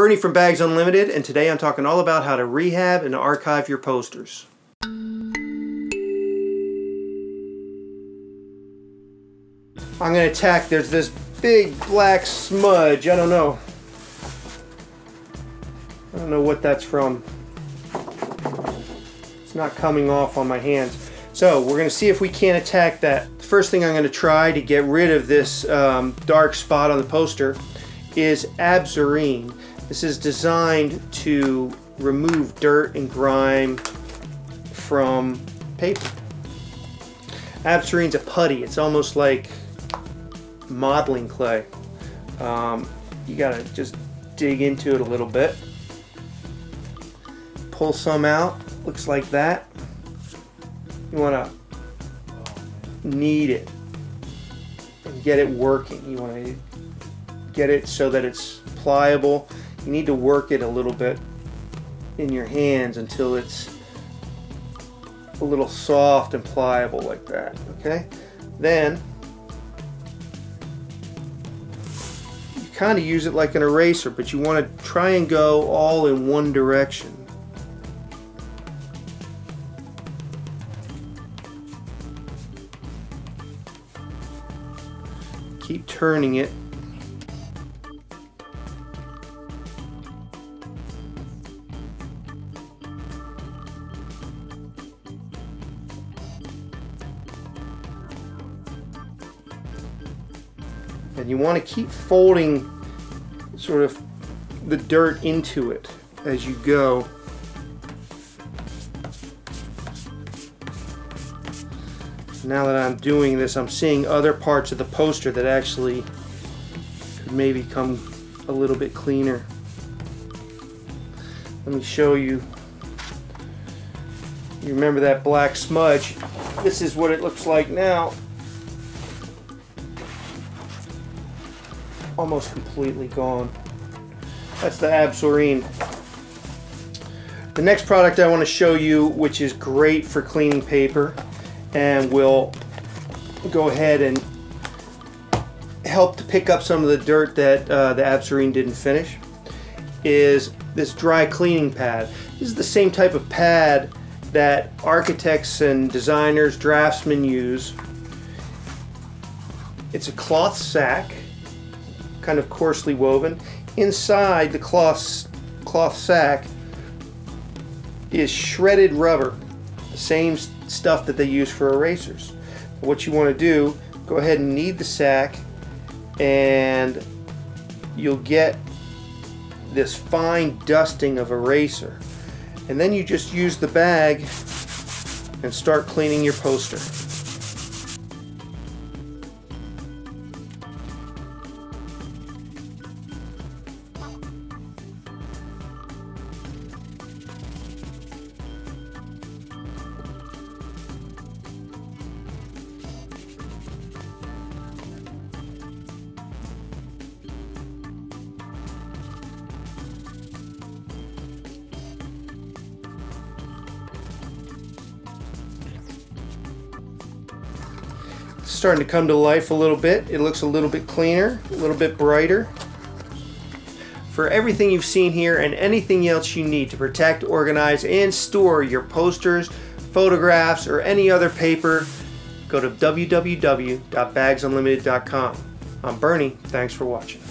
Bernie from Bags Unlimited, and today I'm talking all about how to rehab and archive your posters. I'm going to attack, there's this big black smudge, I don't know. I don't know what that's from. It's not coming off on my hands. So we're going to see if we can't attack that. The First thing I'm going to try to get rid of this um, dark spot on the poster is Absorene. This is designed to remove dirt and grime from paper. Absorene's a putty. It's almost like modeling clay. Um, you gotta just dig into it a little bit. Pull some out, looks like that. You wanna knead it and get it working. You wanna get it so that it's pliable. You need to work it a little bit in your hands until it's a little soft and pliable like that, okay? Then you kind of use it like an eraser, but you want to try and go all in one direction. Keep turning it. And you want to keep folding sort of the dirt into it as you go. Now that I'm doing this, I'm seeing other parts of the poster that actually could maybe come a little bit cleaner. Let me show you. You remember that black smudge? This is what it looks like now. Almost completely gone. That's the Absorene. The next product I want to show you, which is great for cleaning paper and will go ahead and help to pick up some of the dirt that uh, the Absorene didn't finish, is this dry cleaning pad. This is the same type of pad that architects and designers, draftsmen use. It's a cloth sack kind of coarsely woven. Inside the cloth, cloth sack is shredded rubber, the same stuff that they use for erasers. What you want to do, go ahead and knead the sack and you'll get this fine dusting of eraser. And then you just use the bag and start cleaning your poster. Starting to come to life a little bit. It looks a little bit cleaner, a little bit brighter. For everything you've seen here and anything else you need to protect, organize, and store your posters, photographs, or any other paper, go to www.bagsunlimited.com. I'm Bernie. Thanks for watching.